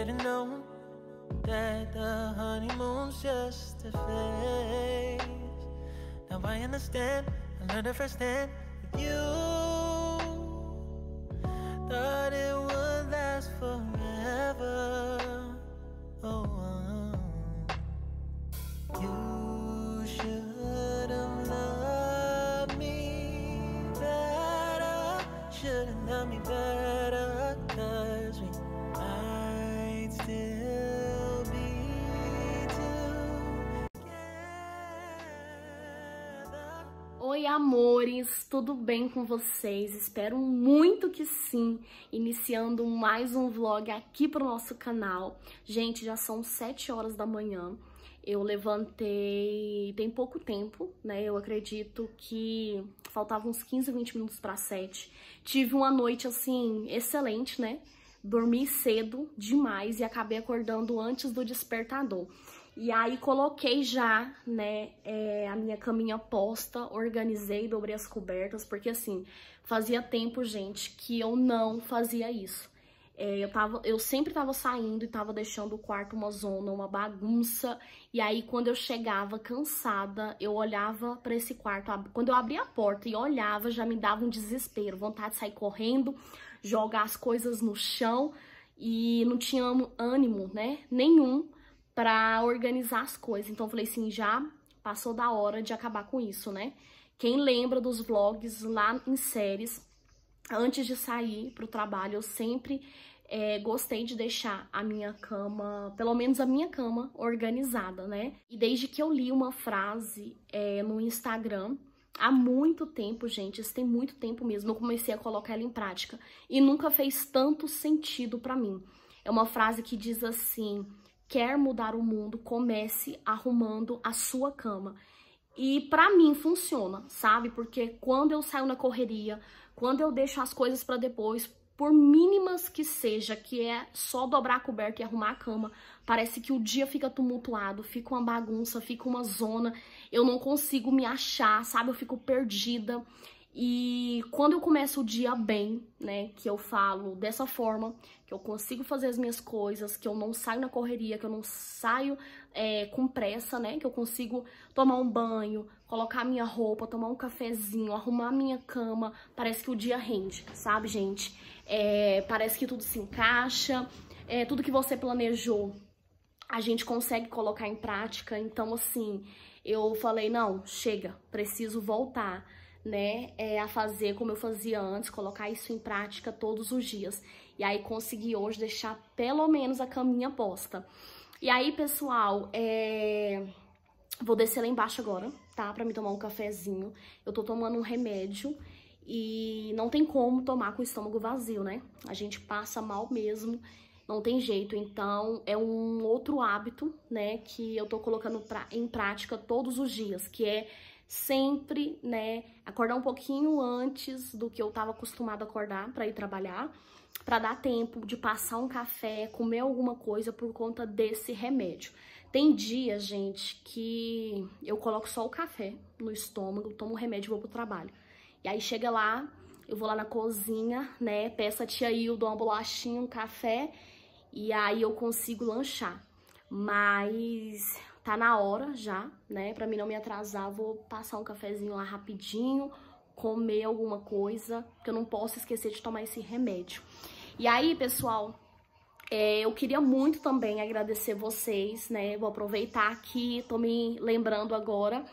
should've known that the honeymoon's just a phase. Now I understand, I learned it firsthand with you. Oi, amores, tudo bem com vocês? Espero muito que sim. Iniciando mais um vlog aqui pro nosso canal. Gente, já são 7 horas da manhã. Eu levantei tem pouco tempo, né? Eu acredito que faltavam uns 15, 20 minutos para 7. Tive uma noite assim excelente, né? Dormi cedo demais e acabei acordando antes do despertador. E aí coloquei já, né, é, a minha caminha posta, organizei, dobrei as cobertas, porque assim, fazia tempo, gente, que eu não fazia isso. É, eu, tava, eu sempre tava saindo e tava deixando o quarto uma zona, uma bagunça. E aí, quando eu chegava cansada, eu olhava para esse quarto. Quando eu abria a porta e olhava, já me dava um desespero, vontade de sair correndo, jogar as coisas no chão. E não tinha ânimo, né? Nenhum para organizar as coisas. Então, eu falei assim: já passou da hora de acabar com isso, né? Quem lembra dos vlogs lá em séries, antes de sair pro trabalho, eu sempre é, gostei de deixar a minha cama, pelo menos a minha cama, organizada, né? E desde que eu li uma frase é, no Instagram, há muito tempo, gente, isso tem muito tempo mesmo, eu comecei a colocar ela em prática e nunca fez tanto sentido para mim. É uma frase que diz assim: quer mudar o mundo, comece arrumando a sua cama. E para mim funciona, sabe? Porque quando eu saio na correria, quando eu deixo as coisas para depois, por mínimas que seja, que é só dobrar a coberta e arrumar a cama, parece que o dia fica tumultuado, fica uma bagunça, fica uma zona, eu não consigo me achar, sabe? Eu fico perdida. E quando eu começo o dia bem, né, que eu falo dessa forma, que eu consigo fazer as minhas coisas, que eu não saio na correria, que eu não saio é, com pressa, né, que eu consigo tomar um banho, colocar minha roupa, tomar um cafezinho, arrumar minha cama, parece que o dia rende, sabe, gente? É, parece que tudo se encaixa, é, tudo que você planejou, a gente consegue colocar em prática. Então, assim, eu falei, não, chega, preciso voltar né, é, a fazer como eu fazia antes, colocar isso em prática todos os dias. E aí consegui hoje deixar pelo menos a caminha posta. E aí, pessoal, é... vou descer lá embaixo agora, tá? Pra me tomar um cafezinho. Eu tô tomando um remédio e não tem como tomar com o estômago vazio, né? A gente passa mal mesmo, não tem jeito. Então, é um outro hábito, né, que eu tô colocando pra... em prática todos os dias, que é sempre, né, acordar um pouquinho antes do que eu tava acostumada a acordar para ir trabalhar, para dar tempo de passar um café, comer alguma coisa por conta desse remédio. Tem dias, gente, que eu coloco só o café no estômago, tomo o remédio e vou pro trabalho. E aí chega lá, eu vou lá na cozinha, né, peço a tia Hilda uma bolachinha, um café, e aí eu consigo lanchar. Mas tá na hora já, né? Pra mim não me atrasar, vou passar um cafezinho lá rapidinho, comer alguma coisa, porque eu não posso esquecer de tomar esse remédio. E aí, pessoal, é, eu queria muito também agradecer vocês, né? Vou aproveitar aqui, tô me lembrando agora,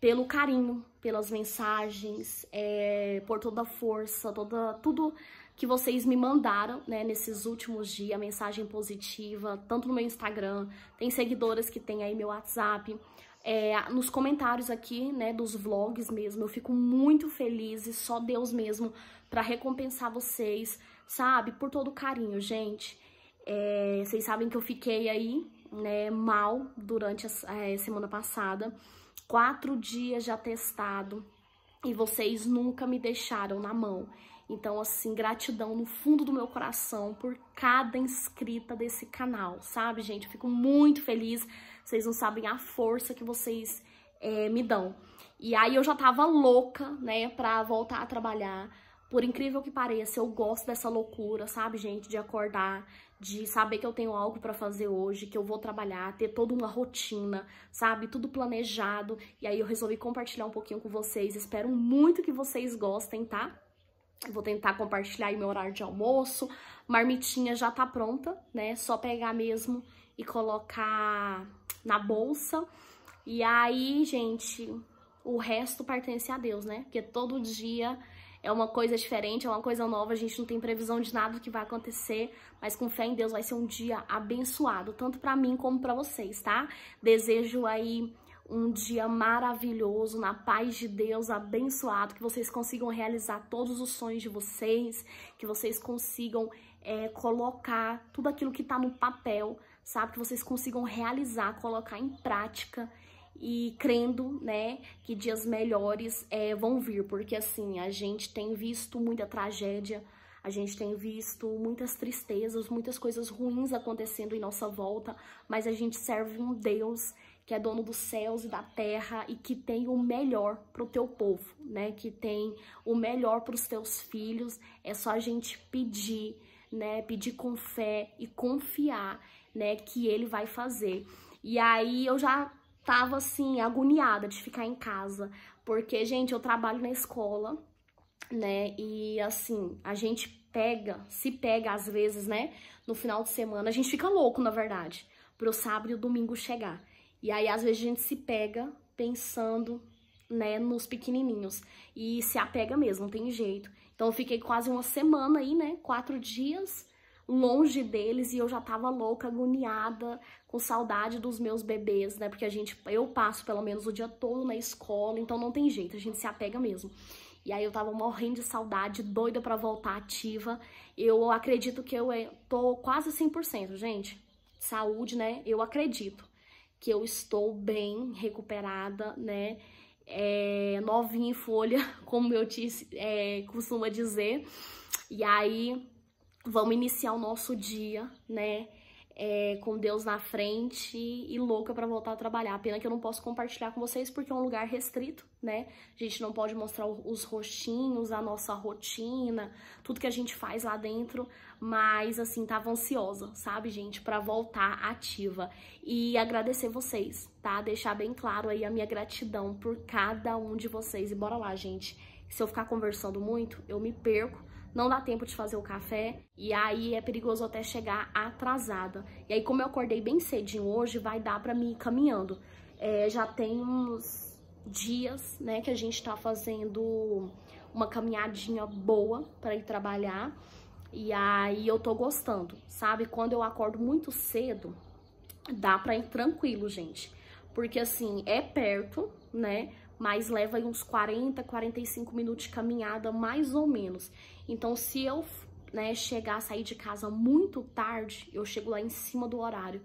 pelo carinho, pelas mensagens, é, por toda a força, toda, tudo que vocês me mandaram, né, nesses últimos dias, mensagem positiva, tanto no meu Instagram, tem seguidoras que tem aí meu WhatsApp, é, nos comentários aqui, né, dos vlogs mesmo, eu fico muito feliz e só Deus mesmo para recompensar vocês, sabe, por todo o carinho, gente. É, vocês sabem que eu fiquei aí, né, mal durante a é, semana passada, quatro dias de atestado e vocês nunca me deixaram na mão. Então, assim, gratidão no fundo do meu coração por cada inscrita desse canal, sabe, gente? Eu fico muito feliz. Vocês não sabem a força que vocês é, me dão. E aí eu já tava louca, né, pra voltar a trabalhar. Por incrível que pareça, eu gosto dessa loucura, sabe, gente? De acordar, de saber que eu tenho algo para fazer hoje, que eu vou trabalhar, ter toda uma rotina, sabe? Tudo planejado. E aí eu resolvi compartilhar um pouquinho com vocês. Espero muito que vocês gostem, tá? Vou tentar compartilhar aí meu horário de almoço. Marmitinha já tá pronta, né? Só pegar mesmo e colocar na bolsa. E aí, gente, o resto pertence a Deus, né? Porque todo dia é uma coisa diferente, é uma coisa nova, a gente não tem previsão de nada do que vai acontecer, mas com fé em Deus vai ser um dia abençoado, tanto para mim como para vocês, tá? Desejo aí um dia maravilhoso, na paz de Deus, abençoado, que vocês consigam realizar todos os sonhos de vocês, que vocês consigam é, colocar tudo aquilo que tá no papel, sabe? Que vocês consigam realizar, colocar em prática e crendo, né, que dias melhores é, vão vir, porque assim, a gente tem visto muita tragédia, a gente tem visto muitas tristezas, muitas coisas ruins acontecendo em nossa volta, mas a gente serve um Deus que é dono dos céus e da terra e que tem o melhor para o teu povo, né? Que tem o melhor para os teus filhos. É só a gente pedir, né? Pedir com fé e confiar, né? Que ele vai fazer. E aí eu já tava assim agoniada de ficar em casa, porque gente, eu trabalho na escola, né? E assim, a gente pega, se pega às vezes, né? No final de semana, a gente fica louco, na verdade, pro sábado e o domingo chegar. E aí, às vezes, a gente se pega pensando, né, nos pequenininhos. E se apega mesmo, não tem jeito. Então, eu fiquei quase uma semana aí, né, quatro dias longe deles e eu já tava louca, agoniada, com saudade dos meus bebês, né? Porque a gente, eu passo pelo menos o dia todo na escola, então não tem jeito, a gente se apega mesmo. E aí eu tava morrendo de saudade, doida para voltar ativa. Eu acredito que eu eh, tô quase 100%, gente. Saúde, né? Eu acredito que eu estou bem recuperada, né? É, novinha em folha, como eu te é, costuma dizer. E aí, vamos iniciar o nosso dia, né? É, com Deus na frente e louca para voltar a trabalhar. Pena que eu não posso compartilhar com vocês porque é um lugar restrito, né? A gente não pode mostrar os rostinhos, a nossa rotina, tudo que a gente faz lá dentro, mas assim, tava ansiosa, sabe, gente, para voltar ativa. E agradecer vocês, tá? Deixar bem claro aí a minha gratidão por cada um de vocês. E bora lá, gente. Se eu ficar conversando muito, eu me perco não dá tempo de fazer o café e aí é perigoso até chegar atrasada. E aí, como eu acordei bem cedinho hoje, vai dar pra mim ir caminhando. É, já tem uns dias, né, que a gente tá fazendo uma caminhadinha boa para ir trabalhar. E aí eu tô gostando, sabe? Quando eu acordo muito cedo, dá pra ir tranquilo, gente. Porque assim, é perto, né? Mas leva aí uns 40, 45 minutos de caminhada, mais ou menos. Então, se eu né, chegar a sair de casa muito tarde, eu chego lá em cima do horário.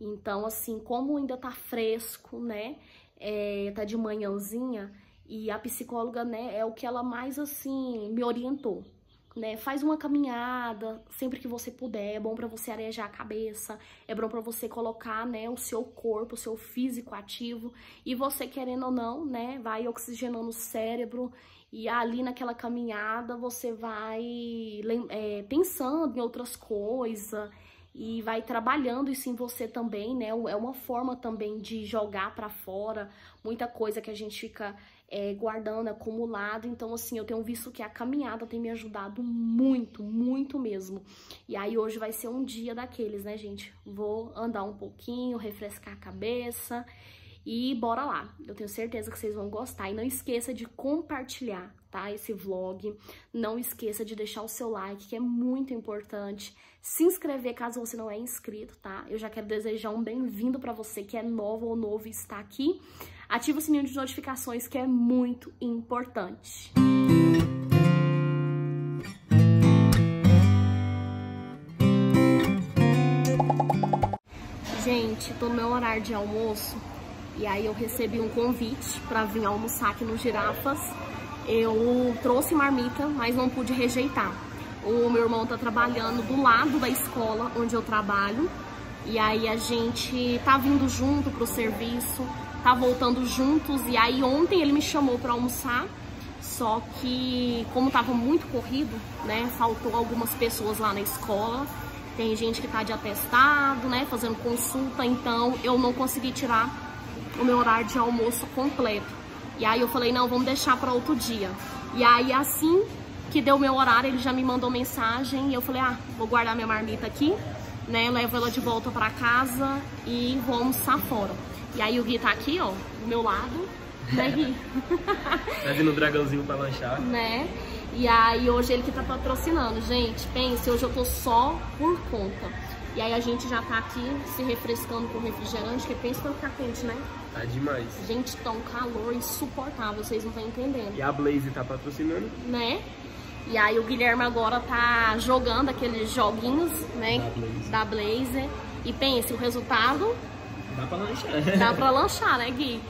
Então, assim, como ainda tá fresco, né? É, tá de manhãzinha, e a psicóloga, né, é o que ela mais, assim, me orientou. Né, faz uma caminhada sempre que você puder, é bom para você arejar a cabeça, é bom para você colocar, né, o seu corpo, o seu físico ativo e você querendo ou não, né, vai oxigenando o cérebro e ali naquela caminhada você vai é, pensando em outras coisas e vai trabalhando isso em você também, né? É uma forma também de jogar para fora muita coisa que a gente fica é, guardando, acumulado. Então, assim, eu tenho visto que a caminhada tem me ajudado muito, muito mesmo. E aí hoje vai ser um dia daqueles, né, gente? Vou andar um pouquinho, refrescar a cabeça e bora lá, eu tenho certeza que vocês vão gostar. E não esqueça de compartilhar, tá? Esse vlog. Não esqueça de deixar o seu like, que é muito importante. Se inscrever caso você não é inscrito, tá? Eu já quero desejar um bem-vindo para você que é novo ou novo e está aqui. Ativa o sininho de notificações, que é muito importante. Gente, tô no meu horário de almoço e aí eu recebi um convite para vir almoçar aqui no Girafas. Eu trouxe marmita, mas não pude rejeitar. O meu irmão tá trabalhando do lado da escola onde eu trabalho. E aí a gente tá vindo junto pro serviço, tá voltando juntos. E aí ontem ele me chamou para almoçar. Só que como tava muito corrido, né, faltou algumas pessoas lá na escola. tem gente que tá de atestado, né, fazendo consulta, então eu não consegui tirar o meu horário de almoço completo. E aí eu falei, não, vamos deixar para outro dia. E aí assim que deu meu horário, ele já me mandou mensagem e eu falei, ah, vou guardar minha marmita aqui, né, levo ela de volta para casa e vou almoçar fora. E aí o Gui tá aqui, ó, do meu lado, né, Gui? tá vindo dragãozinho pra lanchar. Né? E aí hoje ele que tá patrocinando. Gente, pense, hoje eu tô só por conta. E aí a gente já tá aqui se refrescando com refrigerante, que pensa pra ficar quente, né? Tá demais. Gente, tá um calor insuportável, vocês não estão entendendo. E a Blaze tá patrocinando. Né? E aí o Guilherme agora tá jogando aqueles joguinhos, né? Da Blaze. Da E pense, o resultado... Dá pra lanchar. Dá pra lanchar, né, Gui?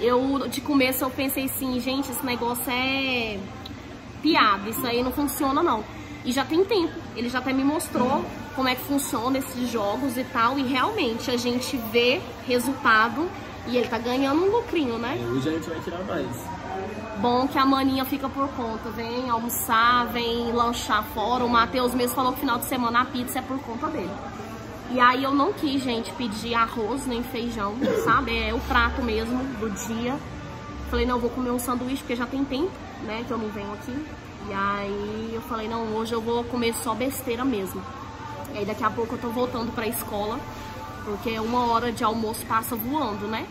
Eu, de começo, eu pensei assim, gente, esse negócio é piada, isso aí não funciona não. E já tem tempo, ele já até me mostrou como é que funciona esses jogos e tal, e realmente a gente vê resultado e ele tá ganhando um lucrinho, né? Hoje a gente vai tirar mais. Bom que a maninha fica por conta, vem almoçar, vem lanchar fora. O Matheus mesmo falou que final de semana a pizza é por conta dele. E aí eu não quis, gente, pedir arroz nem feijão, sabe? É o prato mesmo do dia. Falei, não, vou comer um sanduíche, porque já tem tempo, né, que eu não venho aqui. E aí eu falei, não, hoje eu vou comer só besteira mesmo. E aí daqui a pouco eu tô voltando pra escola, porque uma hora de almoço passa voando, né?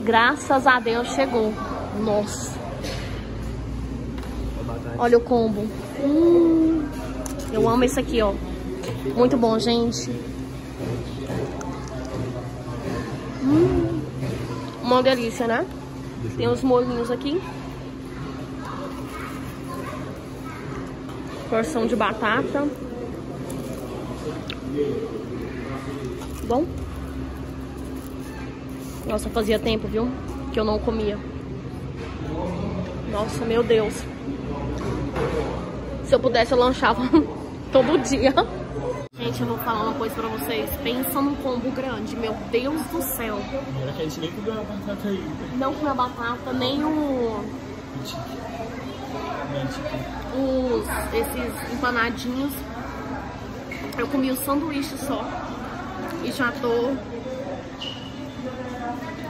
Graças a Deus chegou. Nossa. Olha o combo. Hum, eu amo esse aqui, ó. Muito bom, gente. Hum, uma delícia, né? Tem os molhinhos aqui. Porção de batata. Bom. Nossa, fazia tempo, viu? Que eu não comia. Nossa, meu Deus. Se eu pudesse, eu lanchava todo dia. Gente, eu vou falar uma coisa pra vocês. Pensa num combo grande, meu Deus do céu. Agora que a gente nem comeu a batata aí. Não comeu a batata, nem o... Os, esses empanadinhos. Eu comi o sanduíche só. E já tô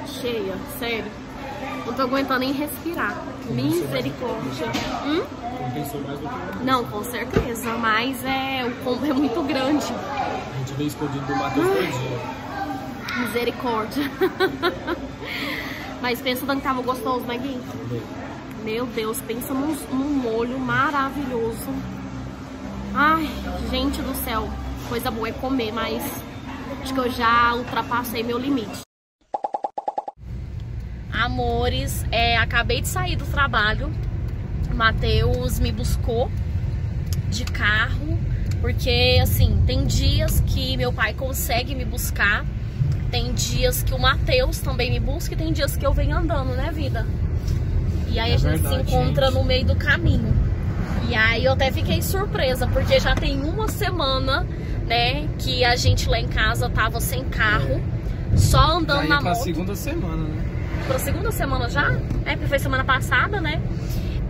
cheia, sério. Não tô aguentando nem respirar. Misericórdia. Hum? Não, com certeza, mas é, o combo é muito grande. A gente veio escondido do Matheus todinho. Misericórdia. mas pensa que tava gostoso, né, Gui? Meu Deus, pensa num, num molho maravilhoso. Ai, gente do céu, coisa boa é comer, mas acho que eu já ultrapassei meu limite. Amores, é, acabei de sair do trabalho. Matheus me buscou de carro, porque assim, tem dias que meu pai consegue me buscar, tem dias que o Matheus também me busca e tem dias que eu venho andando, né, vida? E aí é a gente verdade, se encontra gente. no meio do caminho. E aí eu até fiquei surpresa, porque já tem uma semana, né, que a gente lá em casa tava sem carro, só andando na moto. segunda semana, né? Pra segunda semana já? É, porque foi semana passada, né?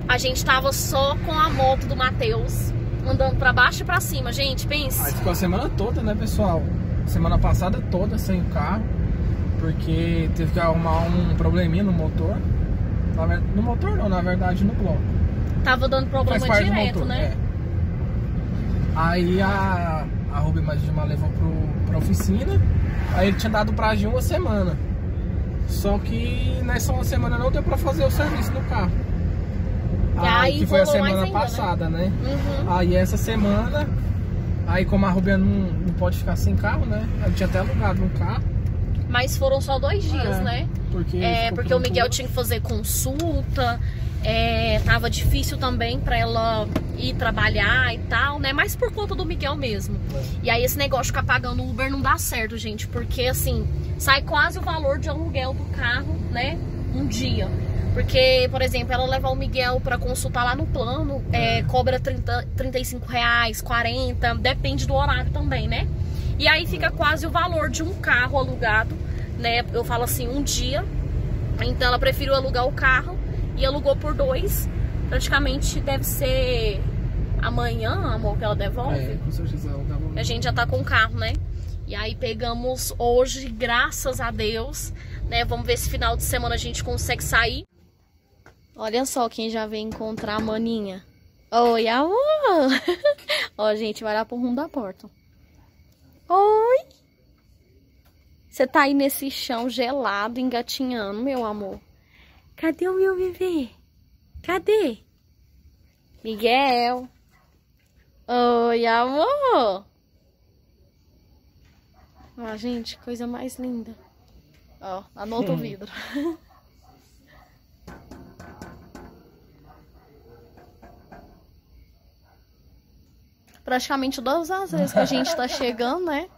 A gente tava só com a moto do Matheus, andando pra baixo e pra cima. Gente, pensa. Aí ficou a semana toda, né, pessoal? Semana passada toda sem o carro, porque teve que arrumar um probleminha no motor. No motor não, na verdade no bloco. Tava dando problema direto, motor, né? É. Aí a, a Ruby Magima levou pro, pra oficina. Aí ele tinha dado prazo de uma semana. Só que nessa uma semana não deu pra fazer o serviço do carro. Aí, que foi a semana ainda, passada, né? né? Uhum. Aí essa semana, aí como a Rubia não, não pode ficar sem carro, né? Eu tinha até alugado um carro. Mas foram só dois dias, É, né? Porque, É, porque o. Miguel tinha que fazer consulta, é, tava difícil também pra ela ir trabalhar e tal, né? Mas por conta do Miguel mesmo. E aí esse negócio de ficar pagando Uber não dá certo, gente, porque assim, sai quase o valor de aluguel do carro, né? Um dia. Porque, por exemplo, ela levar o Miguel pra consultar lá no plano, é, cobra 30, 35 reais, 40, depende do horário também, né? E aí fica quase o valor de um carro alugado, né? Eu falo assim, um dia. Então ela preferiu alugar o carro e alugou por dois. Praticamente deve ser amanhã, amor, que ela devolve. É, com certeza dava A gente já tá com o carro, né? E aí pegamos hoje, graças a Deus, né? Vamos ver se final de semana a gente consegue sair. Olha só quem já veio encontrar a maninha. Oi, amor! Ó, gente, vai lá pro rumo da porta. Oi! Você tá aí nesse chão gelado, engatinhando, meu amor. Cadê o meu bebê? Cadê? Miguel. Oi, amor. Ó, gente, coisa mais linda. Ó, lá no outro vidro. Praticamente todas as vezes que a gente tá chegando, né?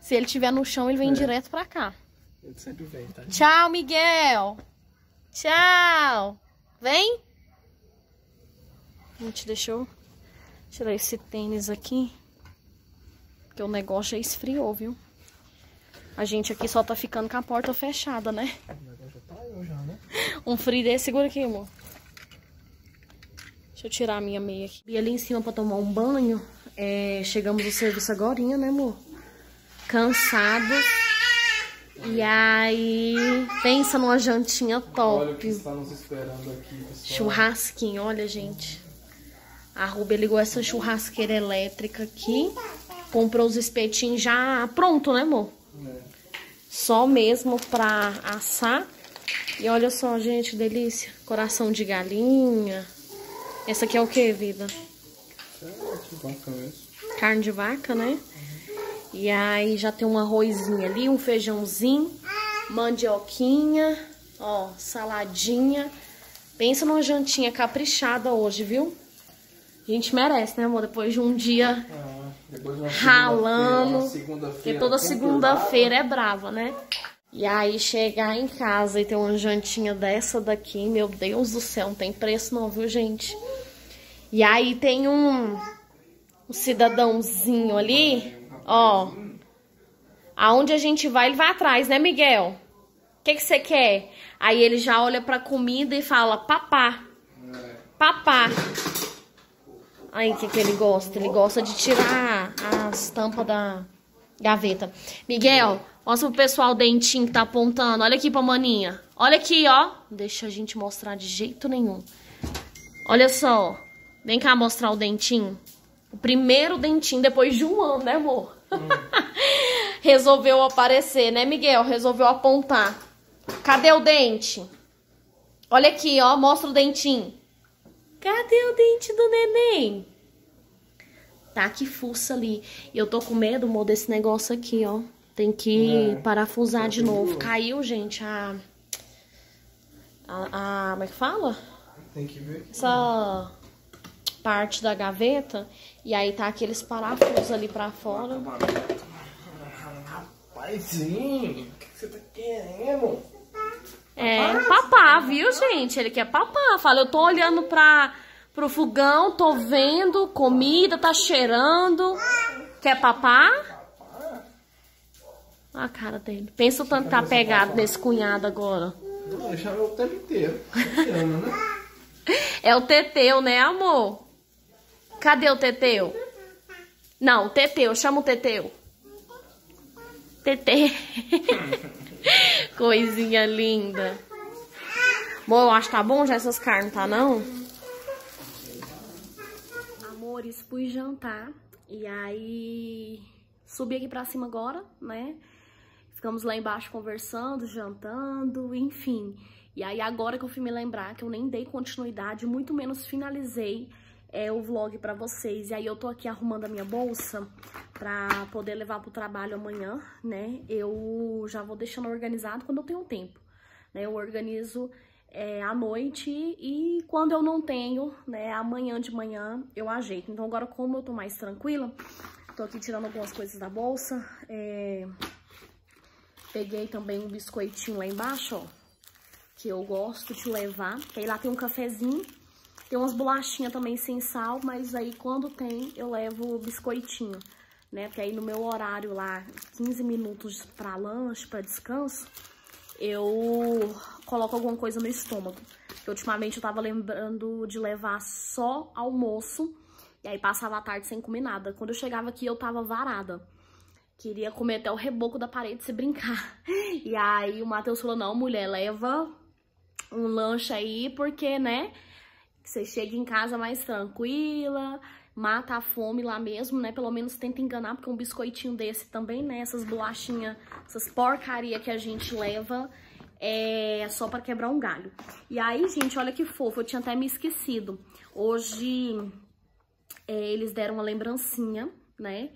Se ele estiver no chão, ele vem É. direto pra cá. Ele sempre vem, tá? Tchau, Miguel. Tchau. Vem. Gente, deixa eu tirar esse tênis aqui. Porque o negócio já esfriou, viu? A gente aqui só tá ficando com a porta fechada, né? Um frio desse, segura aqui, amor. Deixa eu tirar a minha meia aqui. E ali em cima pra tomar um banho. É, chegamos do serviço agora, né, amor? Cansados. E aí, pensa numa jantinha top. está nos esperando aqui, pessoal. Churrasquinho, olha, gente. A Rubia ligou essa churrasqueira elétrica aqui. Comprou os espetinhos já pronto, né, amor? É. Só mesmo pra assar. E olha só, gente, delícia. Coração de galinha. Essa aqui é o que, vida? Certo, bacana isso. Carne de vaca, né? E aí já tem um arrozinho ali, um feijãozinho, mandioquinha, ó, saladinha. Pensa numa jantinha caprichada hoje, viu? A gente merece, né, amor? Depois de um dia Ah, de ralando. segunda-feira Porque toda segunda-feira é brava, né? E aí chegar em casa e ter uma jantinha dessa daqui, meu Deus do céu, não tem preço não, viu, gente? E aí tem um, um cidadãozinho ali, ó. Aonde a gente vai, ele vai atrás, né, Miguel? O que que você quer? Aí ele já olha pra comida e fala, papá, papá. Aí, o que, que ele gosta? Ele gosta de tirar as tampas da gaveta. Miguel, mostra pro pessoal o dentinho que tá apontando. Olha aqui pra maninha. Olha aqui, ó. Deixa a gente mostrar de jeito nenhum. Olha só. Vem cá mostrar o dentinho. O primeiro dentinho depois de um ano, né, amor? Resolveu aparecer, né, Miguel? Resolveu apontar. Cadê o dente? Olha aqui, ó. Mostra o dentinho. Cadê o dente do neném? Tá que fuça ali. Eu tô com medo, amor, desse negócio aqui, ó. Tem que É. parafusar de Tá novo. perigoso. Caiu, gente, a... a... a- Como é que fala? Tem que ver. Essa parte da gaveta. E aí tá aqueles parafusos ali pra fora. Rapazinho, o que você tá querendo? É, papá, viu, gente? Ele quer papá. Fala, eu tô olhando pra, pro fogão, tô vendo comida, tá cheirando. Quer papá? Olha a cara dele. Pensa o tanto que tá pegado nesse cunhado agora. Não, deixa eu o tempo inteiro. Ama, né? É o Teteu, né, amor? Cadê o Teteu? Não, Teteu. Chama o Teteu. Tetê. Coisinha linda. Bom, eu acho que tá bom já essas carnes, tá não? Amores, fui jantar. E aí... Subi aqui pra cima agora, né? Ficamos lá embaixo conversando, jantando, enfim. E aí agora que eu fui me lembrar que eu nem dei continuidade, muito menos finalizei é, o vlog pra vocês. E aí eu tô aqui arrumando a minha bolsa pra poder levar pro trabalho amanhã, né? Eu já vou deixando organizado quando eu tenho tempo, né? Eu organizo é, à noite e quando eu não tenho, né, amanhã de manhã eu ajeito. Então agora como eu tô mais tranquila, tô aqui tirando algumas coisas da bolsa, é... Peguei também um biscoitinho lá embaixo, ó. Que eu gosto de levar. Que aí lá tem um cafezinho. Tem umas bolachinhas também sem sal. Mas aí quando tem, eu levo biscoitinho. Né? Porque aí no meu horário lá, 15 minutos pra lanche, pra descanso, eu coloco alguma coisa no estômago. Porque ultimamente eu tava lembrando de levar só almoço. E aí passava a tarde sem comer nada. Quando eu chegava aqui, eu tava varada. Queria comer até o reboco da parede se brincar. E aí o Matheus falou: não, mulher, leva um lanche aí, porque, né? Você chega em casa mais tranquila, mata a fome lá mesmo, né? Pelo menos tenta enganar, porque um biscoitinho desse também, né? Essas bolachinhas, essas porcaria que a gente leva é só pra quebrar um galho. E aí, gente, olha que fofo, eu tinha até me esquecido. Hoje é, eles deram uma lembrancinha, né?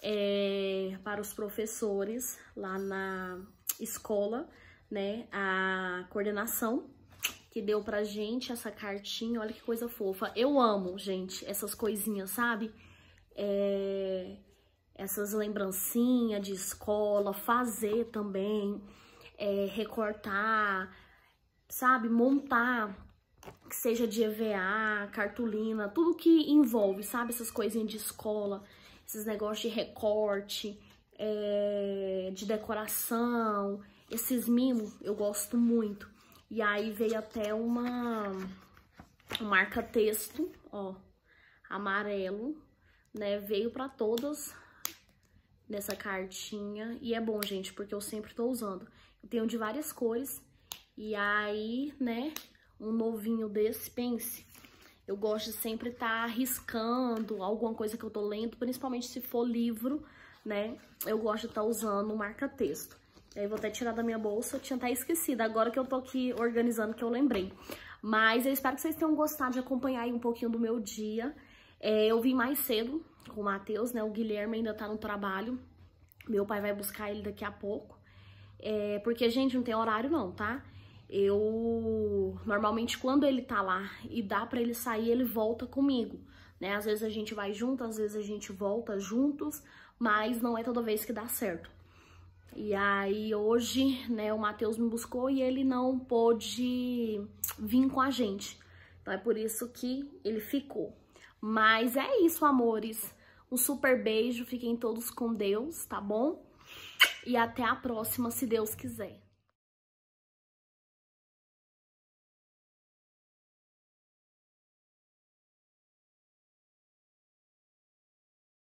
É, para os professores lá na escola, né? A coordenação que deu pra gente essa cartinha, olha que coisa fofa. Eu amo, gente, essas coisinhas, sabe? É, essas lembrancinhas de escola, fazer também, é, recortar, sabe? Montar, que seja de EVA, cartolina, tudo que envolve, sabe? Essas coisinhas de escola, esses negócios de recorte, é, de decoração, esses mimos eu gosto muito. E aí veio até uma um marca-texto, ó, amarelo, né? Veio pra todas nessa cartinha. E é bom, gente, porque eu sempre tô usando. Eu tenho de várias cores. E aí, né, um novinho desse, pense. Eu gosto de sempre estar tá riscando alguma coisa que eu tô lendo, principalmente se for livro, né? Eu gosto de estar tá usando marca-texto. Aí vou até tirar da minha bolsa, tinha até esquecido, agora que eu tô aqui organizando que eu lembrei. Mas eu espero que vocês tenham gostado de acompanhar aí um pouquinho do meu dia. É, eu vim mais cedo com o Matheus, né? O Guilherme ainda tá no trabalho. Meu pai vai buscar ele daqui a pouco. É, porque, gente, não tem horário não, tá? Eu, normalmente, quando ele tá lá e dá pra ele sair, ele volta comigo, né? Às vezes a gente vai junto, às vezes a gente volta juntos, mas não é toda vez que dá certo. E aí hoje, né, o Matheus me buscou e ele não pôde vir com a gente. Então é por isso que ele ficou. Mas é isso, amores. Um super beijo, fiquem todos com Deus, tá bom? E até a próxima, se Deus quiser.